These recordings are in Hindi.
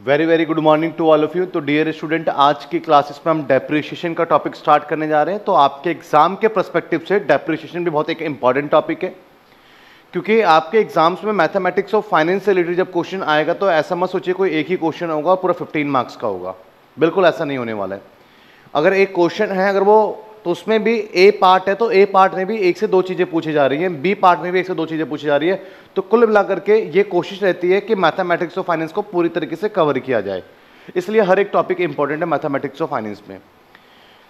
Very very good morning to all of you तो डियर स्टूडेंट आज की क्लासेस में हम डेप्रिशिएशन का टॉपिक स्टार्ट करने जा रहे हैं। तो आपके एग्ज़ाम के परस्पेक्टिव से डेप्रिशिएशन भी बहुत एक इंपॉर्टेंट टॉपिक है। क्योंकि आपके एग्ज़ाम्स में मैथमेटिक्स और फाइनेंस से रिलेटेड जब क्वेश्चन आएगा तो ऐसा मत सोचिए कोई एक ही क्वेश्चन होगा, पूरा 15 मार्क्स का होगा। बिल्कुल ऐसा नहीं होने वाला है। अगर एक क्वेश्चन है, अगर वो तो उसमें भी ए पार्ट है तो ए पार्ट में भी एक से दो चीज़ें पूछी जा रही हैं बी पार्ट में भी एक से दो चीज़ें पूछी जा रही है। तो कुल मिलाकर के ये कोशिश रहती है कि मैथमेटिक्स और फाइनेंस को पूरी तरीके से कवर किया जाए। इसलिए हर एक टॉपिक इंपॉर्टेंट है मैथमेटिक्स और फाइनेंस में।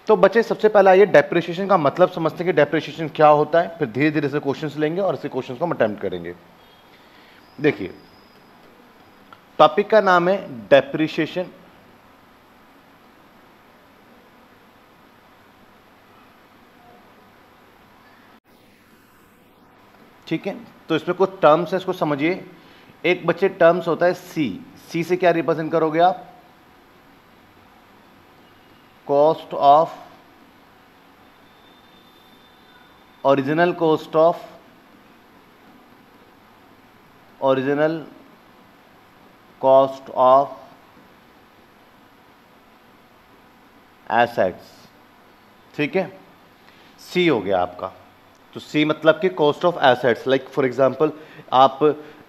तो बच्चे, सबसे पहले आइए डेप्रिशिएशन का मतलब समझते हैं कि डेप्रिशिएशन क्या होता है, फिर धीरे धीरे से क्वेश्चंस लेंगे और इसी क्वेश्चंस को हम अटेम्प्ट करेंगे। देखिए टॉपिक का नाम है डेप्रिशिएशन ठीक है? तो इसमें कुछ टर्म्स है, इसको समझिए। एक बच्चे टर्म्स होता है सी सी से क्या रिप्रेजेंट करोगे आप? Cost of original cost of original cost of assets ठीक है? सी हो गया आपका। तो सी मतलब कि cost of assets like for example आप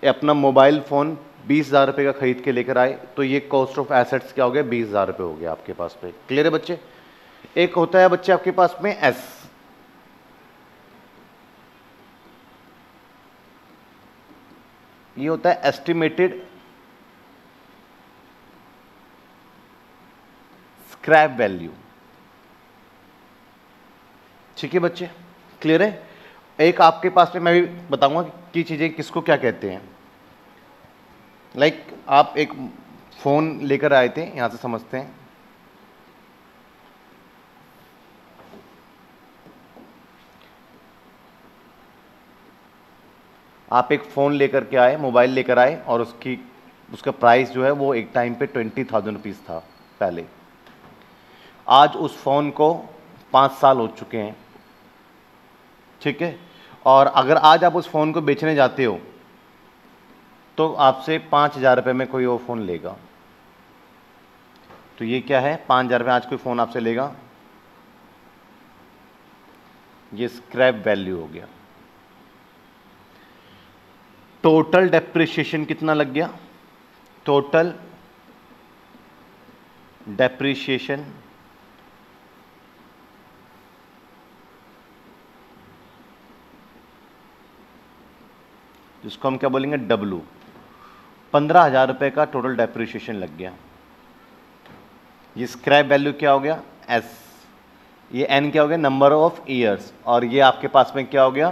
अपना मोबाइल फ़ोन बीस हज़ार रुपये का खरीद के लेकर आए तो ये कॉस्ट ऑफ़ एसेट्स क्या हो गया? बीस हज़ार रुपये हो गया आपके पास पे। क्लियर है बच्चे? एक होता है बच्चे आपके पास में एस ये होता है एस्टिमेटेड स्क्रैप वैल्यू ठीक है बच्चे? क्लियर है? एक आपके पास में मैं भी बताऊँगा कि चीज़ें किसको क्या कहते हैं। लाइक like, आप एक फ़ोन लेकर आए थे यहाँ से समझते हैं। आप एक फ़ोन लेकर के आए मोबाइल लेकर आए और उसकी उसका प्राइस जो है वो एक टाइम पे ट्वेंटी थाउज़ेंड रुपीज़ था पहले। आज उस फ़ोन को पाँच साल हो चुके हैं। ठीक है? और अगर आज आप उस फ़ोन को बेचने जाते हो तो आपसे पाँच हज़ार रुपये में कोई वो फ़ोन लेगा। तो ये क्या है? पाँच हज़ार रुपये आज कोई फ़ोन आपसे लेगा? ये स्क्रैप वैल्यू हो गया। टोटल डेप्रिशिएशन कितना लग गया? टोटल डेप्रिशिएशन जिसको हम क्या बोलेंगे? डब्लू पंद्रह हज़ार रुपये का टोटल डेप्रिशिएशन लग गया। ये स्क्रैप वैल्यू क्या हो गया? एस ये एन क्या हो गया? नंबर ऑफ़ ईयर्स और ये आपके पास में क्या हो गया?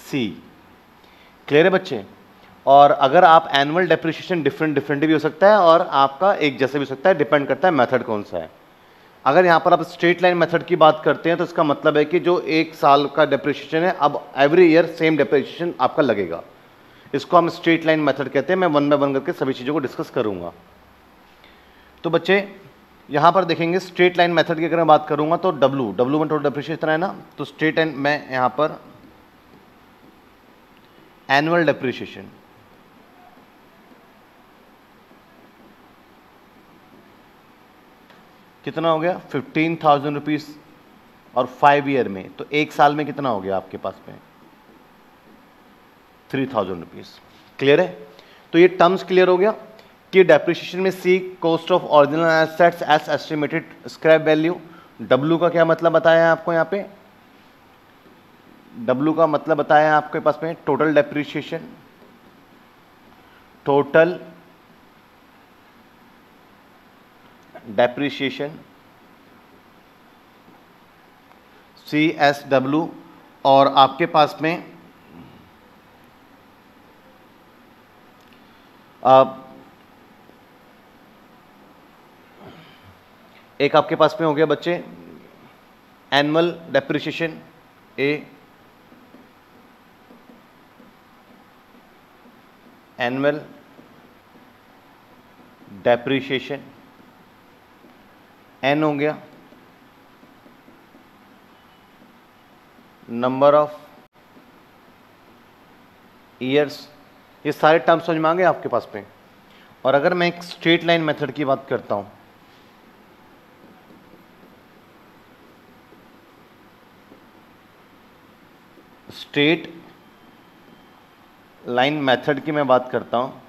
सी क्लियर है बच्चे? और अगर आप एनुअल डेप्रिशिएशन डिफरेंट डिफरेंट भी हो सकता है और आपका एक जैसे भी हो सकता है डिपेंड करता है मेथड कौन सा है। अगर यहाँ पर आप स्ट्रेट लाइन मेथड की बात करते हैं तो इसका मतलब है कि जो एक साल का डेप्रिशिएशन है, अब एवरी ईयर सेम डेप्रिशिएशन आपका लगेगा। इसको हम स्ट्रेट लाइन मेथड कहते हैं। मैं वन बाय वन करके सभी चीज़ों को डिस्कस करूँगा। तो बच्चे, यहाँ पर देखेंगे स्ट्रेट लाइन मेथड की अगर मैं बात करूँगा तो डब्लू डब्लू में टोटल डेप्रिशिएशन है ना? तो स्ट्रेट लाइन मैं यहाँ पर एनुअल डेप्रिशिएशन कितना हो गया? फिफ्टीन थाउज़ेंड रुपीज़ और फाइव ईयर में। तो एक साल में कितना हो गया आपके पास में? थ्री थाउज़ेंड रुपीज़ क्लियर है? तो ये टर्म्स क्लियर हो गया कि डेप्रिशिएशन में C cost of original assets S estimated scrap value W का क्या मतलब बताया है आपको यहाँ पे? डब्ल्यू का मतलब बताया है आपके पास में total depreciation total depreciation C S W और आपके पास में एक आपके पास में हो गया बच्चे। Annual depreciation A annual depreciation N हो गया। नंबर ऑफ़ ईयर्स ये सारे टर्म्स समझ में आ गए आपके पास पे? और अगर मैं एक स्ट्रेट लाइन मेथड की बात करता हूँ। स्ट्रेट लाइन मेथड की मैं बात करता हूँ।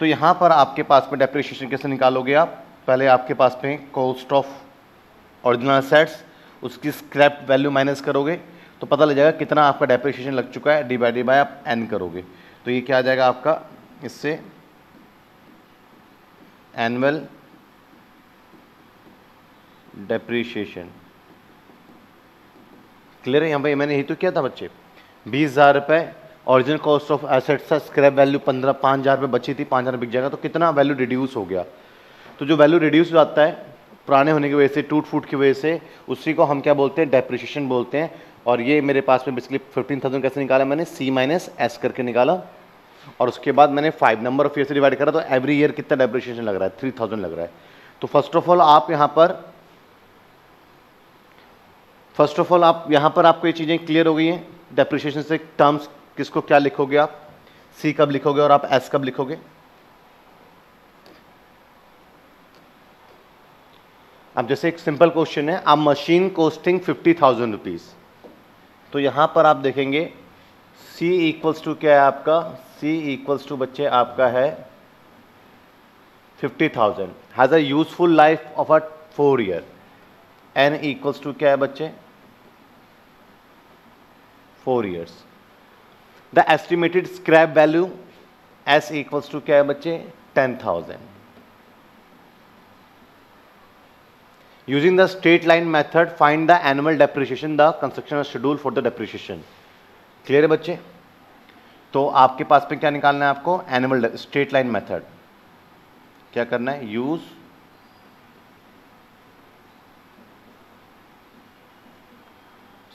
तो यहाँ पर आपके पास में डेप्रिशिएशन कैसे निकालोगे आप? पहले आपके पास में कॉस्ट ऑफ़ ओरिजिनल सेट्स उसकी स्क्रैप वैल्यू माइनस करोगे तो पता लग जाएगा कितना आपका डेप्रिशिएशन लग चुका है डिवाइडेड बाय आप एन करोगे। तो ये क्या आ जाएगा आपका? इससे एनुअल डेप्रीशिएशन क्लियर है? यहाँ पे मैंने यही तो किया था बच्चे। बीस हज़ार रुपये ओरिजिनल कॉस्ट ऑफ़ एसेट्स था स्क्रैप वैल्यू पंद्रह, पाँच हज़ार रुपये बची थी, पाँच हज़ार बिक जाएगा तो कितना वैल्यू रिड्यूस हो गया? तो जो वैल्यू रिड्यूस हो जाता है, पुराने होने की वजह से, टूट फूट की वजह से, उसी को हम क्या बोलते हैं? डेप्रिशिएशन बोलते हैं। और ये मेरे पास में बेसिकली फिफ्टीन थाउज़ेंड कैसे निकाला मैंने? सी माइनस एस करके निकाला। और उसके बाद मैंने फाइव नंबर ऑफ़ ईयर से डिवाइड करा तो एवरी ईयर कितना डेप्रिशिएशन लग रहा है? थ्री थाउज़ेंड लग रहा है। तो फ़र्स्ट ऑफ़ ऑल आप यहाँ पर फ़र्स्ट ऑफ़ ऑल आप यहाँ पर आपको ये चीज़ें क्लियर हो गई हैं। डेप्रिशिएशन से टर्म्स किसको क्या लिखोगे आप? सी कब लिखोगे और आप एस कब लिखोगे? अब जैसे एक सिंपल क्वेश्चन है आप machine costing fifty thousand rupees तो यहाँ पर आप देखेंगे, C इक्वल्स टू क्या है आपका? C इक्वल्स टू बच्चे, आपका है fifty thousand has a useful life of a four year n equals to क्या है बच्चे? Four years the estimated scrap value s equals to क्या है बच्चे? Ten thousand Using the straight line method, find the annual depreciation, the construction schedule for the depreciation. Clear है बच्चे? तो आपके पास में क्या निकालना है आपको? एनुअल स्ट्रेट लाइन मेथड क्या करना है? यूज़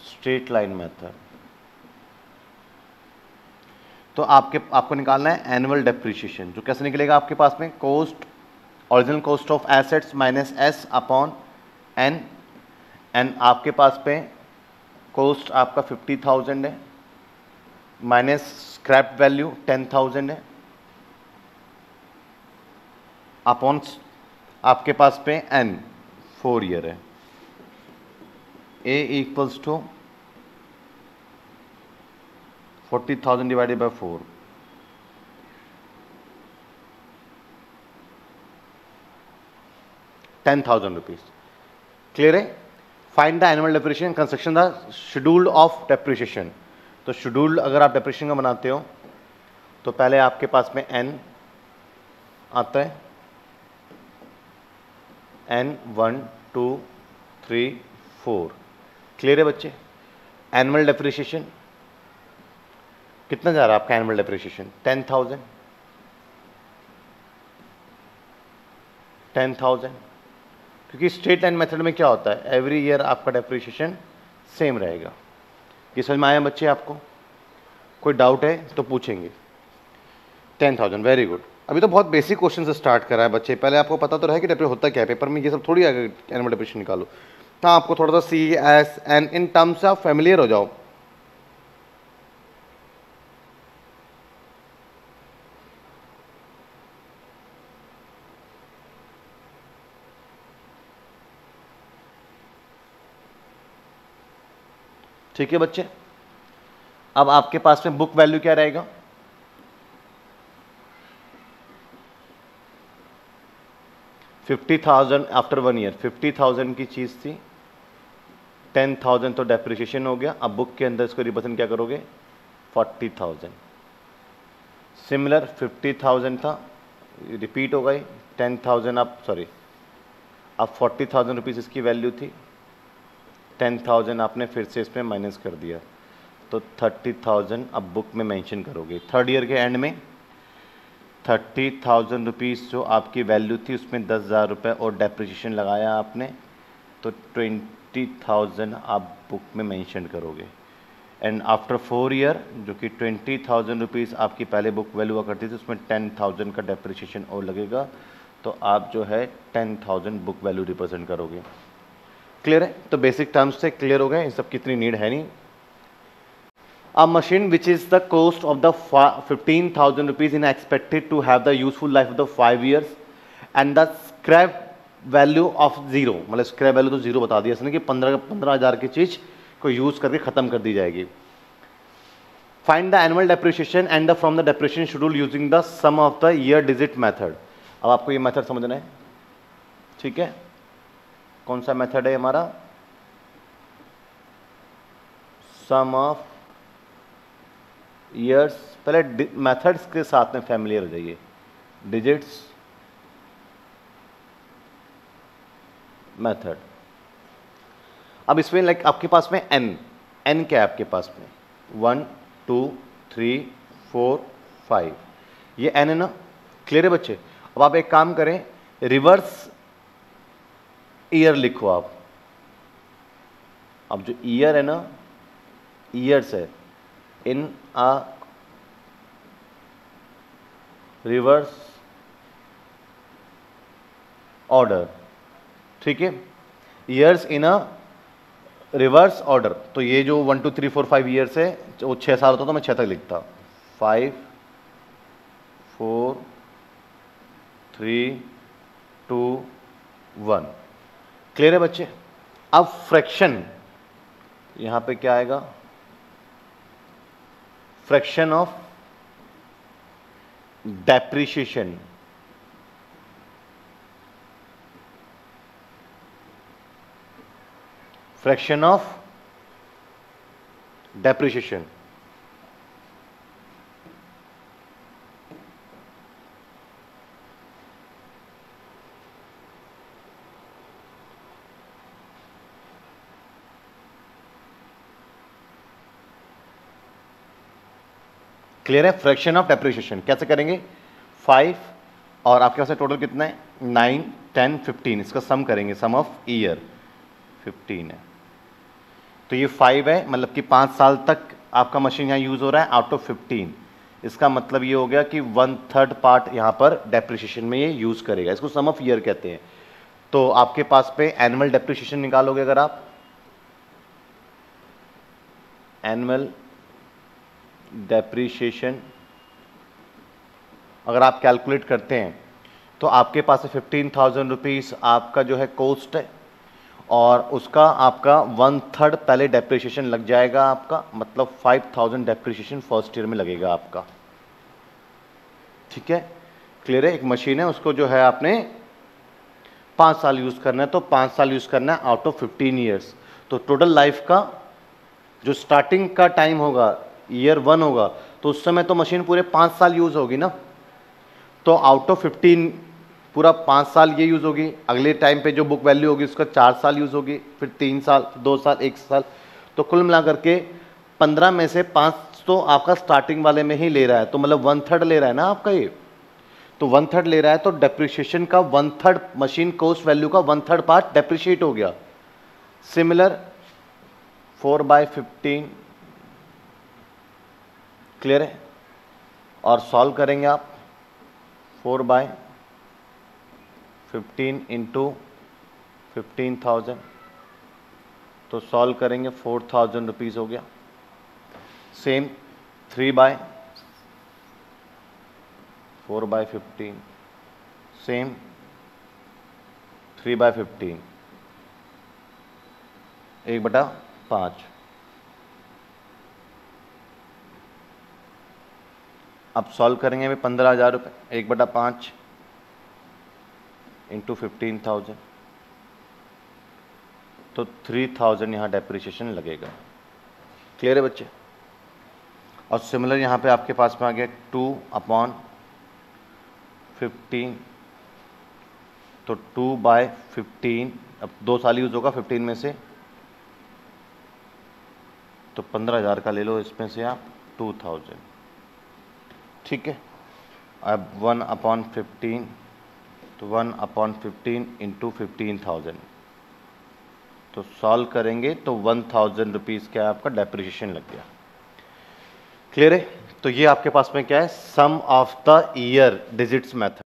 स्ट्रेट लाइन मेथड तो आपके आपको निकालना है एनुअल डेप्रिशिएशन जो कैसे निकलेगा आपके पास में? Cost original cost of assets minus s upon n n आपके पास पे कॉस्ट आपका फिफ्टी थाउज़ेंड है minus scrap value ten thousand है। अपॉन आपके पास पे एन फोर ईयर है। A equals to forty thousand divided by four ten thousand rupees clear है? Find the annual depreciation construction the scheduled of depreciation तो शेड्यूल्ड अगर आप डेप्रिशिएशन का बनाते हो तो पहले आपके पास में एन आता है। N one two three four clear है बच्चे? एनुअल डेप्रिशिएशन कितना जा रहा है आपका annual depreciation ten thousand ten thousand क्योंकि स्ट्रेट लाइन मेथड में क्या होता है? एवरी ईयर आपका डेप्रिशिएशन सेम रहेगा। ये समझ में आया बच्चे आपको? कोई डाउट है तो पूछेंगे। टेन थाउज़ेंड वेरी गुड अभी तो बहुत बेसिक क्वेश्चन से स्टार्ट करा है बच्चे। पहले आपको पता तो रहे कि डेप्रे होता क्या है? पेपर में ये सब थोड़ी आगे एनिमल डेप्रेशन निकालो। हाँ आपको थोड़ा सा C S N in terms आप फेमिलियर हो जाओ। ठीक है बच्चे? अब आपके पास में बुक वैल्यू क्या रहेगा? Fifty thousand after one year fifty thousand की चीज़ थी टेन थाउज़ेंड तो डेप्रिशिएशन हो गया। अब बुक के अंदर इसको रिप्रेजेंट क्या करोगे? Forty thousand similar fifty thousand था रिपीट हो गई। टेन थाउज़ेंड आप सॉरी अब फोर्टी थाउज़ेंड रुपीज़ इसकी वैल्यू थी। टेन थाउज़ेंड आपने फिर से इसमें माइनस कर दिया। तो थर्टी थाउज़ेंड अब बुक में मेंशन करोगे। थर्ड ईयर के एंड में थर्टी थाउज़ेंड रुपीज़ जो आपकी वैल्यू थी, उसमें दस हज़ार रुपये और डेप्रिशिएशन लगाया आपने तो ट्वेंटी थाउज़ेंड आप बुक में मेंशन करोगे। एंड आफ्टर फोर ईयर जो कि ट्वेंटी थाउज़ेंड रुपीज़ आपकी पहले बुक वैल्यू हुआ करती थी, उसमें टेन थाउज़ेंड का डेप्रिशिएशन और लगेगा तो आप जो है ten thousand book value represent करोगे। क्लियर है? तो बेसिक टर्म्स से क्लियर हो गए, इन सब की इतनी नीड है नहीं। A machine which is the cost of the 15000 rupees in expected to have the useful life of the 5 years and the scrap value of zero मतलब scrap value तो zero बता दिया इसने कि 15 पंद्रह हज़ार की चीज़ को यूज़ करके ख़त्म कर दी जाएगी। Find the annual depreciation and the from the depreciation schedule using the sum of the year digit method अब आपको ये मेथड समझना है। ठीक है? कौन सा मेथड है हमारा? सम ऑफ़ ईयर्स पहले मेथड्स के साथ में फैमिलियर हो जाइए। डिजिट्स मेथड अब इसमें लाइक आपके पास में एन एन क्या है आपके पास में? One two three four five ये एन है ना? क्लियर है बच्चे? अब आप एक काम करें रिवर्स ईयर लिखो आप। अब जो ईयर है ना ईयर्स है। इन a रिवर्स ऑर्डर ठीक है? Years in a reverse order तो ये जो one two three four five years है, वो छः साल होता तो मैं छः तक लिखता। Five four three two one clear है बच्चे? अब फ्रैक्शन, यहाँ पे क्या आएगा? Fraction of depreciation fraction of depreciation clear है? फ्रैक्शन ऑफ़ डेप्रिशिएशन कैसे करेंगे? फाइव और आपके पास टोटल कितना है? नाइन टेन फिफ्टीन इसका सम करेंगे. सम ऑफ़ ईयर फिफ्टीन है. तो ये फाइव है मतलब कि पाँच साल तक आपका मशीन यहाँ यूज़ हो रहा है आउट ऑफ़ फिफ्टीन इसका मतलब ये हो गया कि वन थर्ड पार्ट यहाँ पर डेप्रिशिएशन में ये यूज़ करेगा. इसको सम ऑफ़ ईयर कहते हैं. तो आपके पास पे एनुअल डेप्रिशिएशन निकालोगे अगर आप. एनुअल डेप्रीशिएशन अगर आप कैलकुलेट करते हैं तो आपके पास फिफ्टीन थाउज़ेंड रुपीज़ आपका जो है कोस्ट है, और उसका आपका वन थर्ड पहले डेप्रीशिएशन लग जाएगा आपका मतलब five thousand depreciation first year में लगेगा आपका। ठीक है? क्लियर है? एक मशीन है, उसको जो है आपने पाँच साल यूज़ करना है तो पाँच साल यूज़ करना है आउट ऑफ़ फिफ्टीन ईयर्स तो टोटल लाइफ का जो स्टार्टिंग का टाइम होगा ईयर वन होगा तो उस समय तो मशीन पूरे पाँच साल यूज़ होगी ना? तो आउट ऑफ़ फिफ्टीन पूरा पाँच साल ये यूज़ होगी, अगले टाइम पे जो बुक वैल्यू होगी उसका चार साल यूज़ होगी, फिर तीन साल, दो साल, एक साल तो कुल मिला करके पंद्रह में से पाँच तो आपका स्टार्टिंग वाले में ही ले रहा है तो मतलब वन थर्ड ले रहा है ना आपका ये? तो वन थर्ड ले रहा है तो डेप्रिशिएशन का one third machine cost value का वन थर्ड पार्ट डेप्रिशिएट हो गया। Similar four by fifteen clear है? और सॉल्व करेंगे आप। Four by fifteen into fifteen thousand तो सॉल्व करेंगे फोर थाउज़ेंड रुपीज़ हो गया। Same three by four by fifteen same three by fifteen एक बटा पाँच। अब सॉल्व करेंगे अभी पंद्रह हज़ार रुपये एक बटा पाँच इंटू फिफ्टीन थाउज़ेंड तो थ्री थाउज़ेंड यहाँ डेप्रिशिएशन लगेगा। क्लियर है बच्चे? और सिमिलर यहाँ पे आपके पास में आ गया टू अपॉन फिफ्टीन तो टू बाय फिफ्टीन अब दो साल यूज़ होगा फिफ्टीन में से। तो पंद्रह हज़ार का ले लो इसमें से आप टू थाउज़ेंड ठीक है? अब वन अपॉन फिफ्टीन तो one upon fifteen into fifteen thousand तो सॉल्व करेंगे तो वन थाउज़ेंड रुपीज़ क्या है आपका? डेप्रिशिएशन लग गया। क्लियर है? तो ये आपके पास में क्या है? Sum of the year digits method